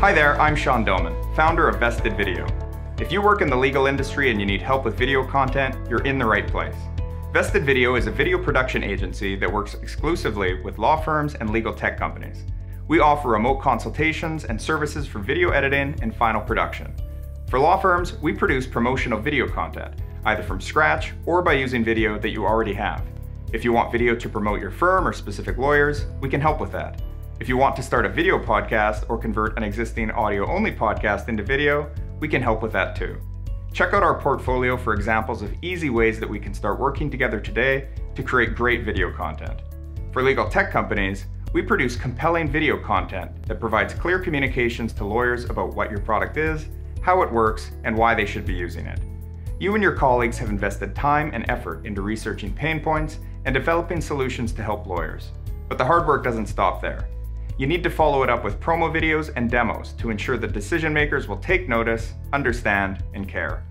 Hi there, I'm Sean Dillman, founder of Vested Video. If you work in the legal industry and you need help with video content, you're in the right place. Vested Video is a video production agency that works exclusively with law firms and legal tech companies. We offer remote consultations and services for video editing and final production. For law firms, we produce promotional video content, either from scratch or by using video that you already have. If you want video to promote your firm or specific lawyers, we can help with that. If you want to start a video podcast or convert an existing audio only podcast into video, we can help with that too. Check out our portfolio for examples of easy ways that we can start working together today to create great video content. For legal tech companies, we produce compelling video content that provides clear communications to lawyers about what your product is, how it works, and why they should be using it. You and your colleagues have invested time and effort into researching pain points and developing solutions to help lawyers. But the hard work doesn't stop there. You need to follow it up with promo videos and demos to ensure that decision makers will take notice, understand, and care.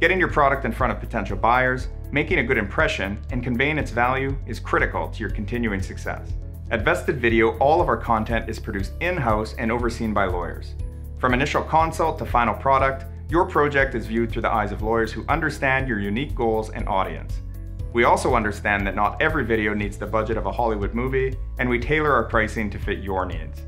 Getting your product in front of potential buyers, making a good impression, and conveying its value is critical to your continuing success. At Vested Video, all of our content is produced in-house and overseen by lawyers. From initial consult to final product, your project is viewed through the eyes of lawyers who understand your unique goals and audience. We also understand that not every video needs the budget of a Hollywood movie, and we tailor our pricing to fit your needs.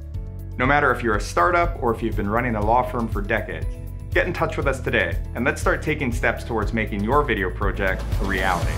No matter if you're a startup or if you've been running a law firm for decades, get in touch with us today and let's start taking steps towards making your video project a reality.